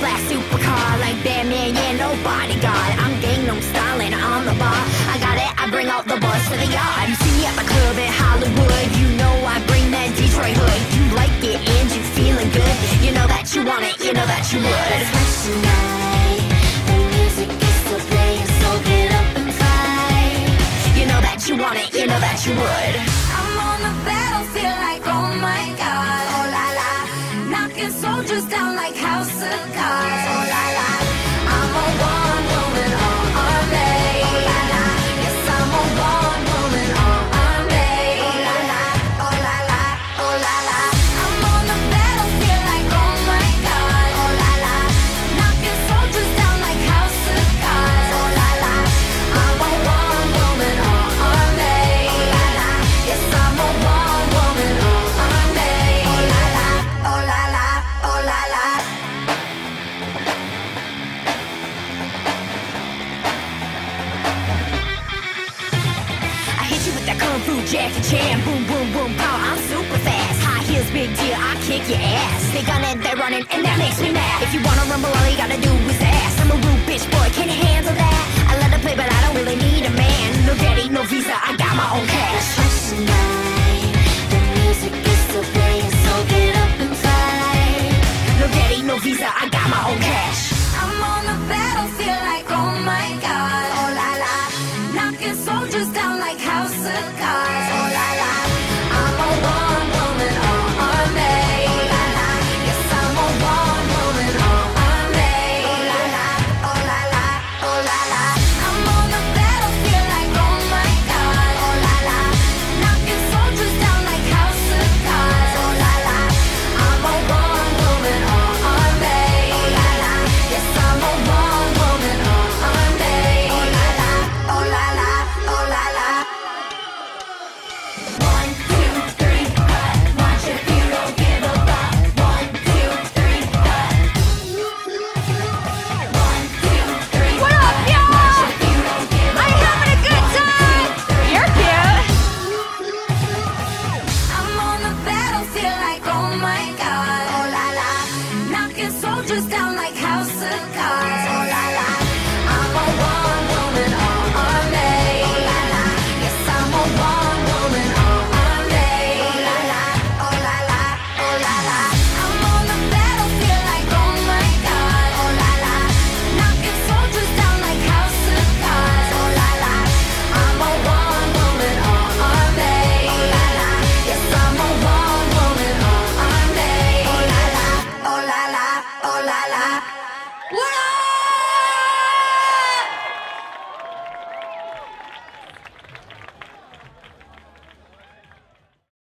black supercar like Batman, yeah, no bodyguard. I'm Gangnam styling on the bar. I got it, I bring out the boys to the yard. You see me at the club in Hollywood, you know I bring that Detroit hood. You like it and you feeling good. You know that you want it, you know that you would. Fresh tonight, the music is still playing, so get up and fight. You know that you want it, you know that you would. Knocking down like house of cards, kung fu Jackie Chan, boom, boom, boom, pow. I'm super fast. High heels, big deal. I kick your ass. They gun it, they're running, and that makes me mad. If you wanna rumble, all you gotta do is ask. I'm a rude bitch boy, can you handle that?